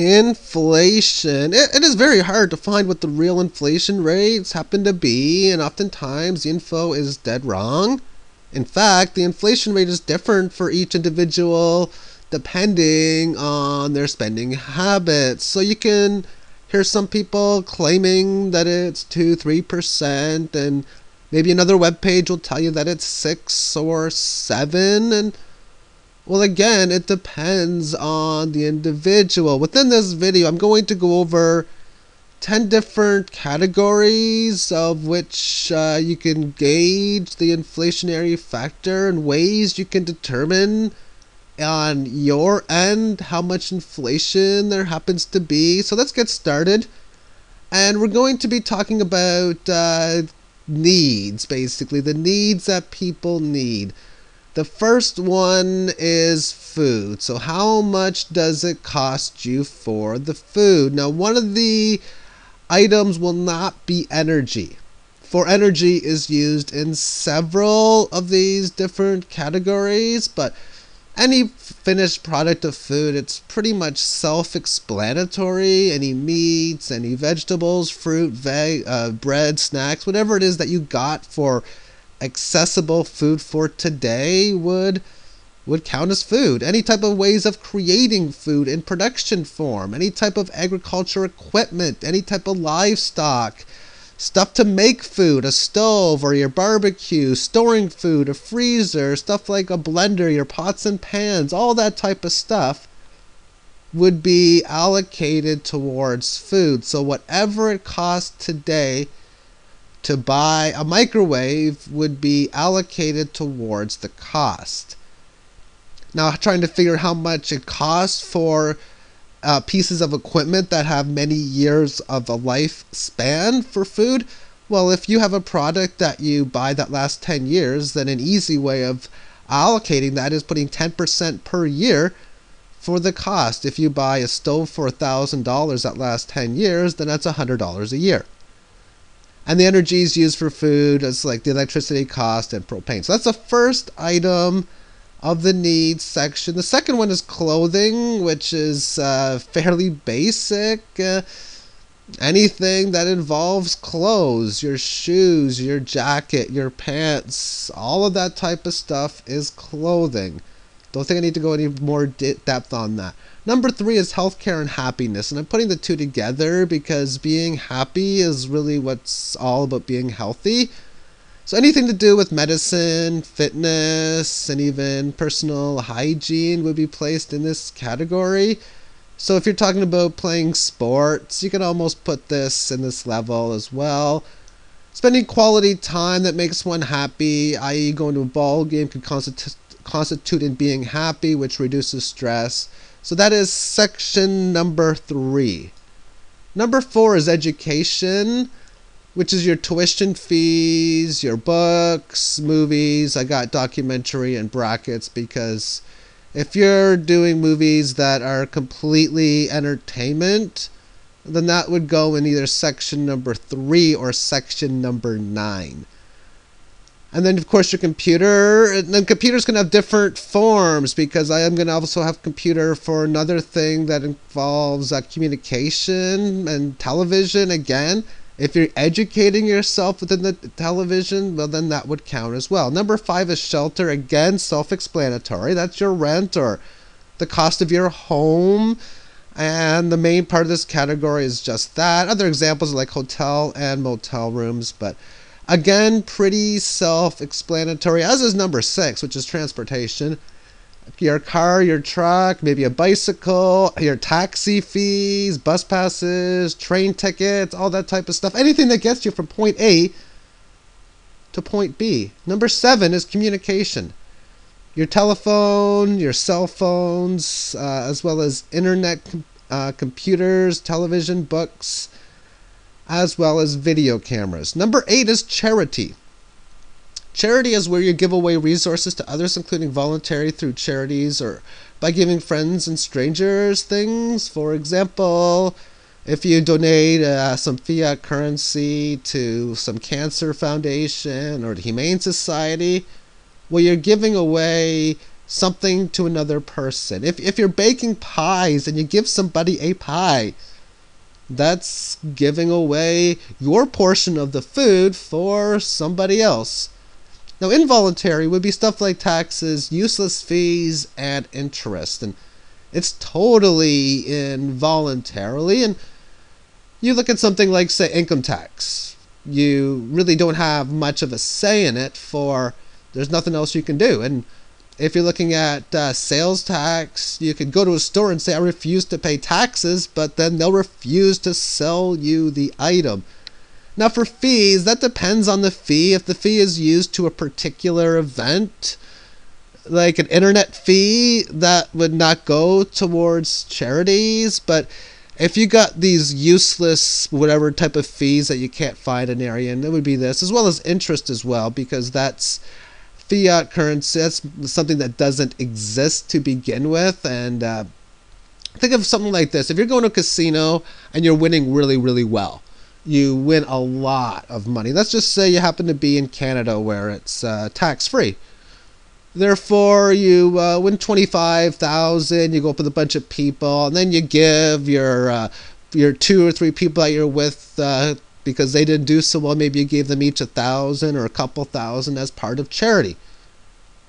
Inflation. It, it is very hard to find what the real inflation rates happen to be, and oftentimes the info is dead wrong. In fact, the inflation rate is different for each individual depending on their spending habits. So you can hear some people claiming that it's 2 3%, and maybe another web page will tell you that it's 6 or 7 and well, again, it depends on the individual. Within this video, I'm going to go over 10 different categories of which uh, you can gauge the inflationary factor and ways you can determine on your end how much inflation there happens to be. So let's get started. And we're going to be talking about uh, needs, basically, the needs that people need. The first one is food. So, how much does it cost you for the food? Now, one of the items will not be energy. For energy is used in several of these different categories, but any finished product of food, it's pretty much self explanatory. Any meats, any vegetables, fruit, veg, uh, bread, snacks, whatever it is that you got for accessible food for today would would count as food. Any type of ways of creating food in production form, any type of agriculture equipment, any type of livestock, stuff to make food, a stove or your barbecue, storing food, a freezer, stuff like a blender, your pots and pans, all that type of stuff would be allocated towards food. So whatever it costs today to buy a microwave would be allocated towards the cost. Now, trying to figure how much it costs for uh, pieces of equipment that have many years of a lifespan for food. Well, if you have a product that you buy that lasts 10 years, then an easy way of allocating that is putting 10% per year for the cost. If you buy a stove for $1,000 that lasts 10 years, then that's $100 a year and the energy is used for food as like the electricity cost and propane. So that's the first item of the needs section. The second one is clothing, which is uh, fairly basic. Uh, anything that involves clothes, your shoes, your jacket, your pants, all of that type of stuff is clothing. Don't think I need to go any more depth on that. Number three is healthcare and happiness. And I'm putting the two together because being happy is really what's all about being healthy. So anything to do with medicine, fitness, and even personal hygiene would be placed in this category. So if you're talking about playing sports, you can almost put this in this level as well. Spending quality time that makes one happy, i.e., going to a ball game, could constitute constitute in being happy, which reduces stress. So that is section number three. Number four is education, which is your tuition fees, your books, movies. I got documentary and brackets because if you're doing movies that are completely entertainment, then that would go in either section number three or section number nine. And then, of course, your computer. And then computers can have different forms because I am going to also have computer for another thing that involves uh, communication and television. Again, if you're educating yourself within the television, well, then that would count as well. Number five is shelter. Again, self explanatory. That's your rent or the cost of your home. And the main part of this category is just that. Other examples are like hotel and motel rooms, but Again, pretty self explanatory, as is number six, which is transportation. Your car, your truck, maybe a bicycle, your taxi fees, bus passes, train tickets, all that type of stuff. Anything that gets you from point A to point B. Number seven is communication. Your telephone, your cell phones, uh, as well as internet uh, computers, television, books, as well as video cameras. Number eight is charity. Charity is where you give away resources to others, including voluntary through charities or by giving friends and strangers things. For example, if you donate uh, some fiat currency to some cancer foundation or the Humane Society, well, you're giving away something to another person. If, if you're baking pies and you give somebody a pie, that's giving away your portion of the food for somebody else. Now, involuntary would be stuff like taxes, useless fees, and interest. And it's totally involuntarily. And you look at something like, say, income tax. You really don't have much of a say in it, for there's nothing else you can do. And if you're looking at uh, sales tax, you could go to a store and say, I refuse to pay taxes, but then they'll refuse to sell you the item. Now, for fees, that depends on the fee. If the fee is used to a particular event, like an internet fee, that would not go towards charities. But if you got these useless, whatever type of fees that you can't find an area, and it would be this, as well as interest as well, because that's fiat currency. That's something that doesn't exist to begin with. And uh, think of something like this: if you're going to a casino and you're winning really, really well, you win a lot of money. Let's just say you happen to be in Canada where it's uh, tax free. Therefore, you uh, win twenty five thousand. You go up with a bunch of people, and then you give your uh, your two or three people that you're with uh, because they didn't do so well, maybe you gave them each a thousand or a couple thousand as part of charity.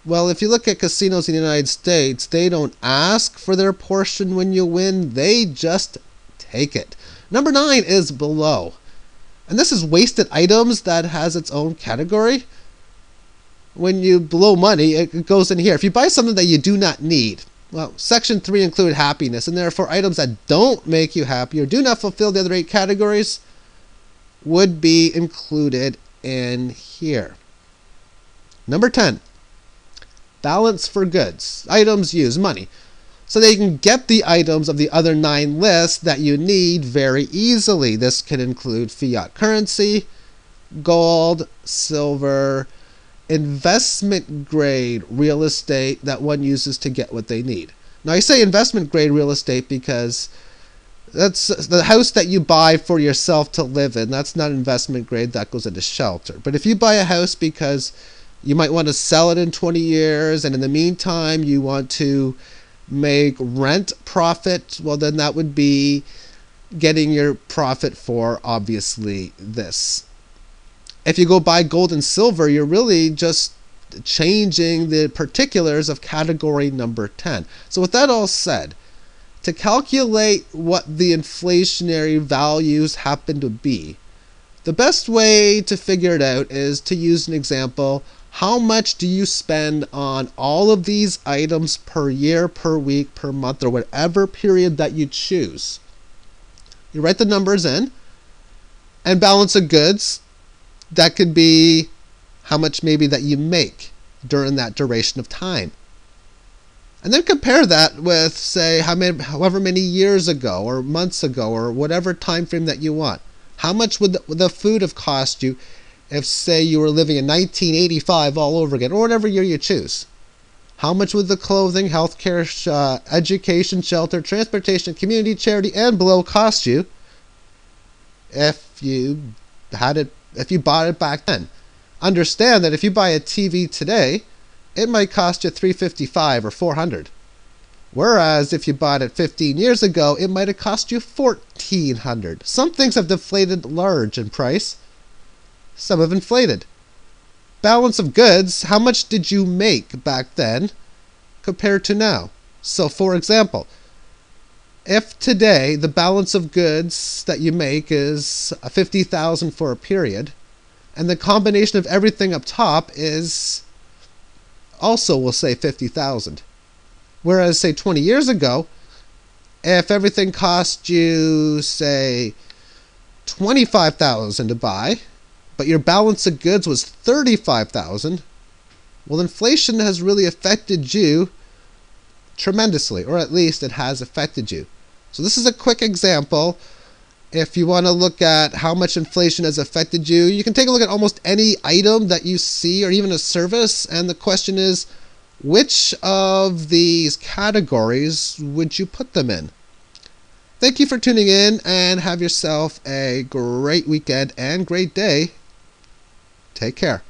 Well, if you look at casinos in the United States, they don't ask for their portion when you win, they just take it. Number nine is below. And this is wasted items that has its own category. When you blow money, it goes in here. If you buy something that you do not need, well, section three include happiness, and therefore items that don't make you happy or do not fulfill the other eight categories would be included in here. Number 10, balance for goods. Items use money. So they can get the items of the other nine lists that you need very easily. This can include fiat currency, gold, silver, investment grade real estate that one uses to get what they need. Now, I say investment grade real estate because that's the house that you buy for yourself to live in. That's not investment grade. That goes into shelter. But if you buy a house because you might want to sell it in 20 years, and in the meantime you want to make rent profit, well, then that would be getting your profit for obviously this. If you go buy gold and silver, you're really just changing the particulars of category number 10. So, with that all said, to calculate what the inflationary values happen to be, the best way to figure it out is to use an example. How much do you spend on all of these items per year, per week, per month, or whatever period that you choose? You write the numbers in, and balance of goods, that could be how much maybe that you make during that duration of time. And then compare that with, say, how many, however many years ago or months ago or whatever time frame that you want. How much would the, the food have cost you if, say, you were living in 1985 all over again, or whatever year you choose? How much would the clothing, healthcare, uh, education, shelter, transportation, community charity, and below cost you if you had it, if you bought it back then? Understand that if you buy a TV today, it might cost you 355 or 400 whereas if you bought it 15 years ago it might have cost you 1400 some things have deflated large in price. Some have inflated. Balance of goods how much did you make back then compared to now? So for example if today the balance of goods that you make is 50,000 for a period and the combination of everything up top is also will say 50,000. Whereas say 20 years ago, if everything cost you say 25,000 to buy, but your balance of goods was 35,000, well inflation has really affected you tremendously, or at least it has affected you. So this is a quick example if you want to look at how much inflation has affected you, you can take a look at almost any item that you see or even a service. And the question is, which of these categories would you put them in? Thank you for tuning in and have yourself a great weekend and great day. Take care.